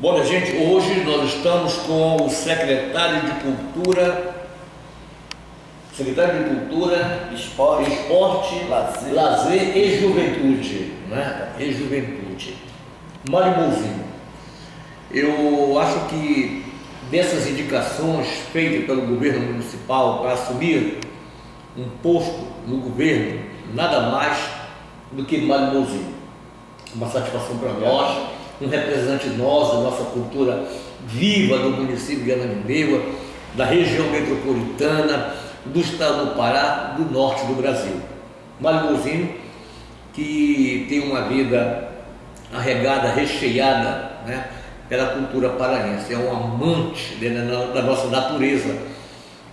Bom, gente, hoje nós estamos com o secretário de Cultura, secretário de Cultura, Esporte, Esporte Lazer. Lazer e Juventude, né? E Juventude. Mário Mouzinho, eu acho que dessas indicações feitas pelo governo municipal para assumir um posto no governo, nada mais do que Mário Mouzinho. Uma satisfação para nós, um representante nosso, da nossa cultura viva do município de Ananindeua, da região metropolitana, do estado do Pará, do norte do Brasil. Mário que tem uma vida arregada, recheada né, pela cultura paraense, é um amante da nossa natureza.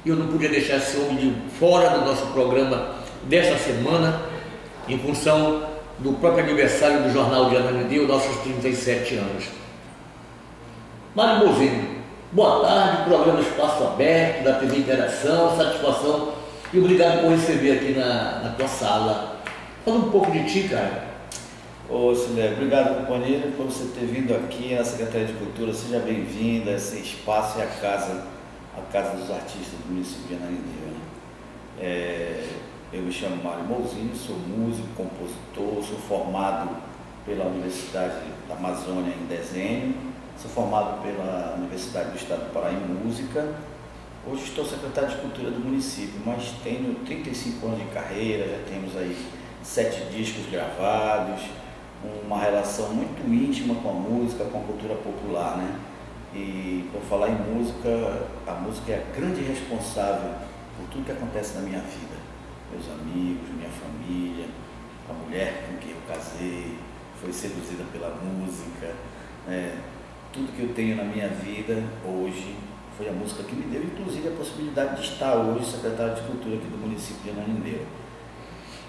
E eu não podia deixar esse homem de fora do nosso programa desta semana, em função do próprio aniversário do Jornal de Ananindeua, nossos 37 anos. Mário Mozinho, boa tarde, programa Espaço Aberto, da TV Interação, satisfação e obrigado por receber aqui na, na tua sala. Fala um pouco de ti, cara. Ô Silé, obrigado companheiro por você ter vindo aqui à Secretaria de Cultura. Seja bem-vinda, esse espaço e a casa, a casa dos artistas do município de Ananindeua. Né? É, eu me chamo Mário Mouzinho, sou músico, compositor, sou formado pela Universidade da Amazônia em desenho, sou formado pela Universidade do Estado do Pará em música. Hoje estou secretário de Cultura do município, mas tenho 35 anos de carreira, já temos aí sete discos gravados, uma relação muito íntima com a música, com a cultura popular, né? E por falar em música, a música é a grande responsável por tudo que acontece na minha vida. Meus amigos, minha família, a mulher com quem eu casei, foi seduzida pela música. Né? Tudo que eu tenho na minha vida hoje foi a música que me deu, inclusive a possibilidade de estar hoje secretário de Cultura aqui do município de Ananindeua.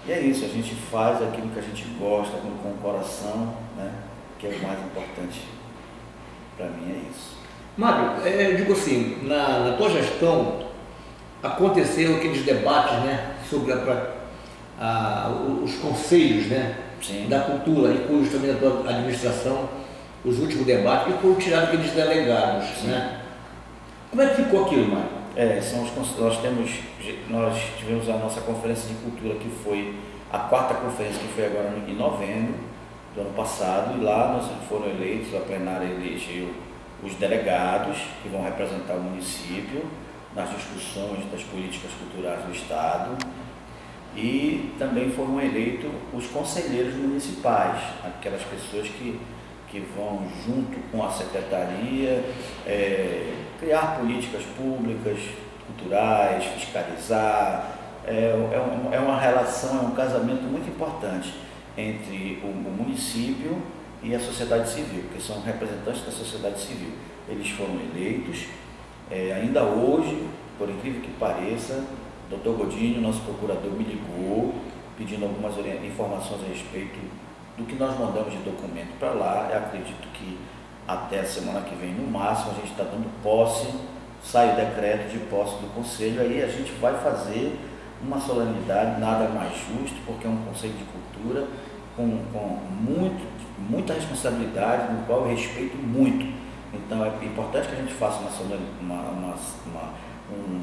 E é isso, a gente faz aquilo que a gente gosta, com, o coração, né? que é o mais importante para mim, é isso. Mário, é, eu digo assim, na, na tua gestão aconteceu aqueles debates né, sobre a, a, os conselhos né, Sim. da cultura, incluiu também a tua administração, os últimos debates, e foram tirados aqueles delegados. Né? Como é que ficou aquilo, Mário? É, são os, nós temos, nós tivemos a nossa conferência de cultura que foi a quarta conferência que foi agora em novembro do ano passado e lá nós foram eleitos, a plenária elegeu os delegados que vão representar o município nas discussões das políticas culturais do estado e também foram eleitos os conselheiros municipais, aquelas pessoas que que vão junto com a secretaria é, criar políticas públicas, culturais, fiscalizar. É, é, uma relação, é um casamento muito importante entre o, o município e a sociedade civil, que são representantes da sociedade civil. Eles foram eleitos, é, ainda hoje, por incrível que pareça, doutor Godinho, nosso procurador, me ligou pedindo algumas informações a respeito do que nós mandamos de documento para lá. Eu acredito que até a semana que vem, no máximo, a gente está dando posse, sai o decreto de posse do conselho, aí a gente vai fazer uma solenidade, nada mais justo, porque é um conselho de cultura com, com muito, muita responsabilidade, no qual eu respeito muito. Então é importante que a gente faça uma, uma, uma, uma um,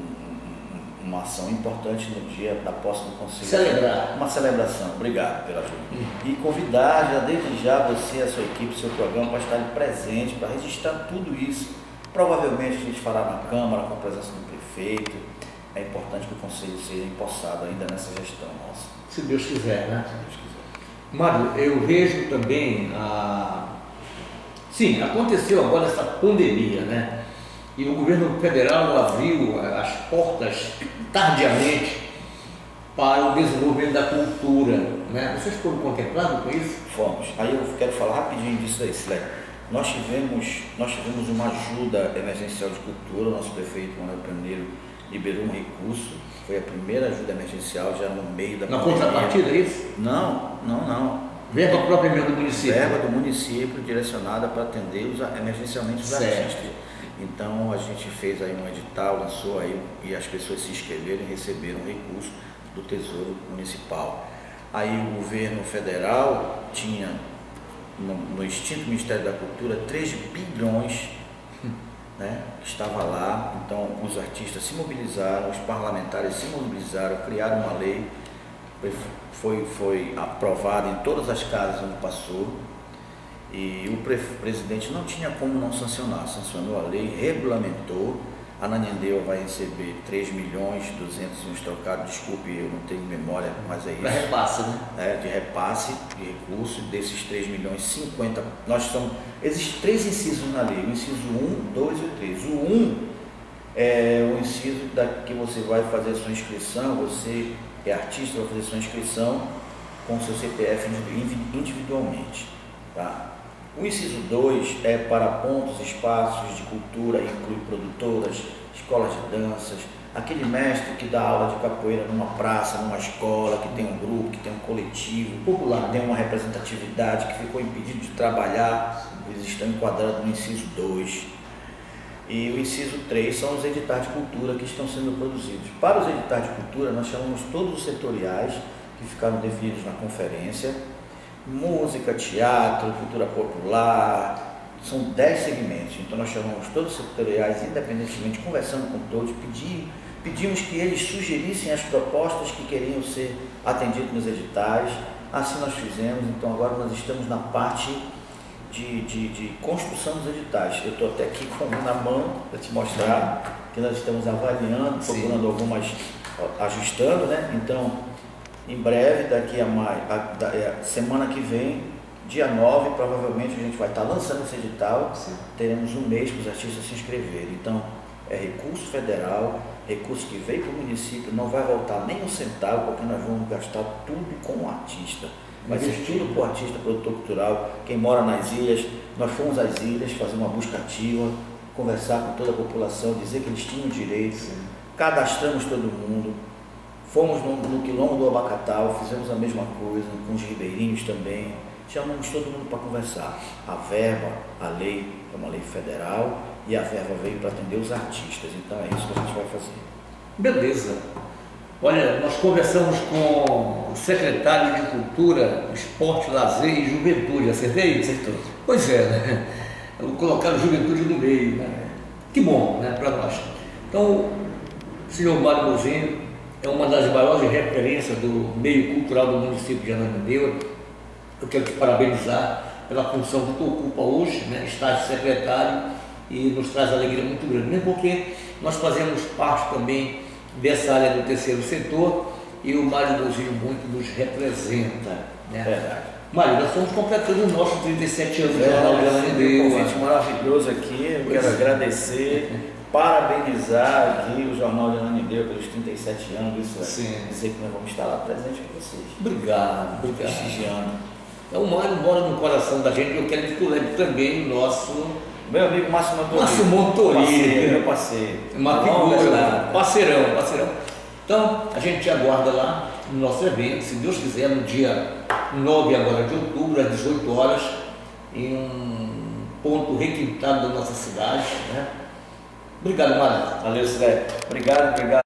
uma ação importante no dia da posse do Conselho. Celebrar. Uma celebração. Obrigado pela ajuda. E convidar já desde já você, a sua equipe, seu programa para estar presente, para registrar tudo isso. Provavelmente a gente fará na Câmara com a presença do prefeito. É importante que o Conselho seja empossado ainda nessa gestão nossa. Se Deus quiser, né? Se Deus quiser. Mário, eu vejo também a. Sim, aconteceu agora essa pandemia, né? E o governo federal abriu as portas tardiamente para o desenvolvimento da cultura. Né? Vocês foram contemplados com isso? Fomos. Aí eu quero falar rapidinho disso aí, Silé. Nós tivemos, nós tivemos uma ajuda emergencial de cultura, o nosso prefeito Manuel Paneiro liberou um recurso, foi a primeira ajuda emergencial já no meio da Na contrapartida, é isso? Não, não, não. Verba própria do município? Verba do município direcionada para atender os, emergencialmente os certo. artistas. Então a gente fez aí um edital, lançou aí e as pessoas se inscreveram e receberam recurso do Tesouro Municipal. Aí o governo federal tinha no, no extinto Ministério da Cultura 3 bilhões né, que estava lá, então os artistas se mobilizaram, os parlamentares se mobilizaram, criaram uma lei, foi, foi aprovada em todas as casas onde passou, e o presidente não tinha como não sancionar, sancionou a lei, regulamentou, a Nanendeu vai receber 3 milhões e 200 e uns trocados, desculpe, eu não tenho memória, mas é isso. De repasse, né? É, de repasse de recurso, desses 3 milhões, 50. Nós estamos. Existem três incisos na lei, o inciso 1, 2 e 3. O 1 é o inciso da, que você vai fazer a sua inscrição, você é artista, vai fazer a sua inscrição com o seu CPF individualmente. Tá? O inciso 2 é para pontos, espaços de cultura, inclui produtoras, escolas de danças, aquele mestre que dá aula de capoeira numa praça, numa escola, que tem um grupo, que tem um coletivo, popular, tem uma representatividade, que ficou impedido de trabalhar, eles estão enquadrados no inciso 2. E o inciso 3 são os editais de cultura que estão sendo produzidos. Para os editais de cultura, nós chamamos todos os setoriais que ficaram definidos na conferência, música, teatro, cultura popular, são dez segmentos. Então nós chamamos todos os setoriais, independentemente, conversando com todos, pedir, pedimos que eles sugerissem as propostas que queriam ser atendidas nos editais. Assim nós fizemos, então agora nós estamos na parte de, de, de construção dos editais. Eu estou até aqui com um na mão para te mostrar que nós estamos avaliando, procurando Sim. algumas, ajustando, né? Então, em breve, daqui a mais, a, a, é, a, semana que vem, dia 9, provavelmente a gente vai estar lançando esse edital, Sim. teremos um mês para os artistas se inscreverem. Então, é recurso federal, recurso que veio para o município, não vai voltar nem um centavo, porque nós vamos gastar tudo com o artista. Vai ser tudo para o artista, produtor cultural, quem mora nas ilhas. Nós fomos às ilhas fazer uma busca ativa, conversar com toda a população, dizer que eles tinham direito, Sim. cadastramos todo mundo, Fomos no, no quilombo do Abacatal, fizemos a mesma coisa, com os ribeirinhos também. Chamamos todo mundo para conversar. A verba, a lei, é uma lei federal, e a verba veio para atender os artistas. Então é isso que a gente vai fazer. Beleza. Olha, nós conversamos com o secretário de Cultura, Esporte, Lazer e Juventude, acertei? Acertou. Pois é, né? Colocaram juventude no meio, né? Que bom, né, para nós. Então, senhor Mário Mozinho, é uma das maiores referências do meio cultural do município de Ananindeua. Eu quero te parabenizar pela função que tu ocupa hoje, né? estás secretário e nos traz alegria muito grande, mesmo porque nós fazemos parte também dessa área do terceiro setor e o Mário Bozinho muito nos representa. Né? Verdade. Mário, nós estamos completando os nossos 37 anos de Jornal de Ananindeua. Um convite maravilhoso aqui, eu quero é. agradecer parabenizar aqui o Jornal de Ananideu pelos 37 anos, isso é Sim. dizer que nós vamos estar lá presente com vocês. Obrigado, obrigado. Prestigiando. Então o Mário mora no coração da gente, eu quero que tu leve também o nosso. Meu amigo Márcio Montoria. Márcio Montoria. Meu parceiro. Uma figura, parceirão, parceirão. Então, a gente te aguarda lá no nosso evento, se Deus quiser, no dia 9 agora de outubro, às 18 horas, em um ponto requintado da nossa cidade, né? Obrigado, Mário. Valeu, Zé. Obrigado, obrigado.